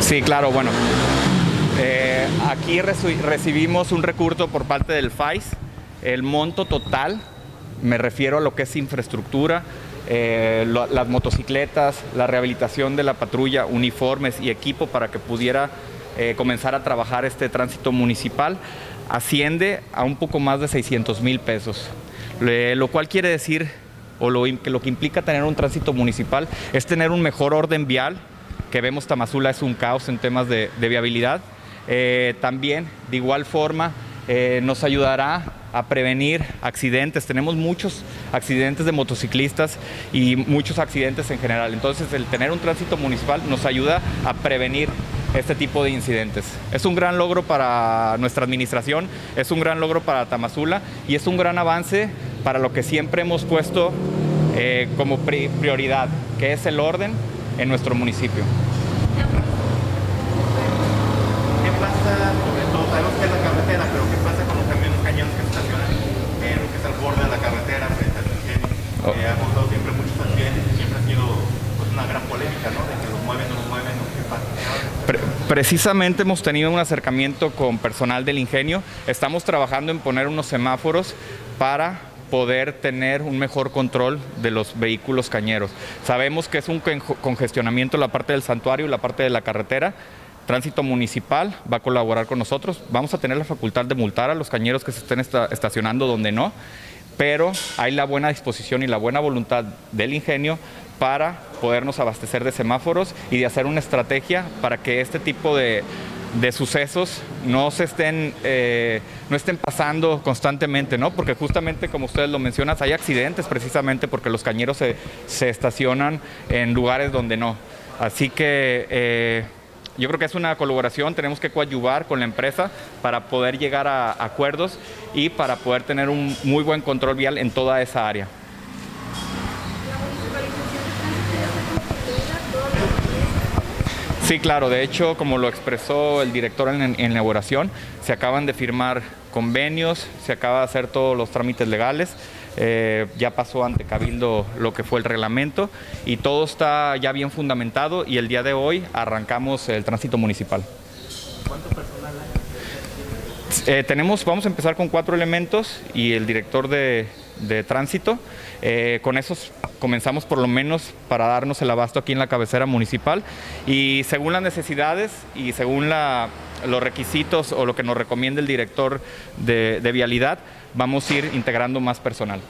Sí, claro, bueno. Eh, aquí recibimos un recurso por parte del FAIS. El monto total, me refiero a lo que es infraestructura, eh, las motocicletas, la rehabilitación de la patrulla, uniformes y equipo para que pudiera eh, comenzar a trabajar este tránsito municipal, asciende a un poco más de 600 mil pesos. lo cual quiere decir, lo, lo que implica tener un tránsito municipal, es tener un mejor orden vial, que vemos Tamazula es un caos en temas de, viabilidad. Eh, también, de igual forma, eh, nos ayudará a prevenir accidentes. Tenemos muchos accidentes de motociclistas y muchos accidentes en general. Entonces, el tener un tránsito municipal nos ayuda a prevenir este tipo de incidentes. Es un gran logro para nuestra administración, es un gran logro para Tamazula y es un gran avance para lo que siempre hemos puesto eh, como prioridad, que es el orden en nuestro municipio. ¿Qué pasa, sobre todo, sabemos que es la carretera, pero qué pasa con los camiones cañones que estacionan en lo que es el borde de la carretera frente al ingenio? Eh, hemos dado siempre muchos accidentes y siempre ha sido pues, una gran polémica, ¿no? De que los mueven o no mueven, o qué pasa. precisamente hemos tenido un acercamiento con personal del ingenio. Estamos trabajando en poner unos semáforos para poder tener un mejor control de los vehículos cañeros. Sabemos que es un congestionamiento la parte del santuario y la parte de la carretera. Tránsito Municipal va a colaborar con nosotros. Vamos a tener la facultad de multar a los cañeros que se estén estacionando donde no, pero hay la buena disposición y la buena voluntad del ingenio para podernos abastecer de semáforos y de hacer una estrategia para que este tipo de, de sucesos no se estén, eh, no estén pasando constantemente, ¿no? Porque justamente, como ustedes lo mencionan, hay accidentes precisamente porque los cañeros se, estacionan en lugares donde no. Así que eh, yo creo que es una colaboración, tenemos que coadyuvar con la empresa para poder llegar a acuerdos y para poder tener un muy buen control vial en toda esa área. Sí, claro. De hecho, como lo expresó el director en, en, elaboración, se acaban de firmar convenios, se acaba de hacer todos los trámites legales. Eh, ya pasó ante Cabildo lo que fue el reglamento y todo está ya bien fundamentado y el día de hoy arrancamos el tránsito municipal. ¿Cuánto personal hay? Eh, tenemos, vamos a empezar con cuatro elementos y el director de, de tránsito. Eh, con esos comenzamos por lo menos para darnos el abasto aquí en la cabecera municipal y según las necesidades y según los requisitos o lo que nos recomienda el director de, de vialidad, vamos a ir integrando más personal.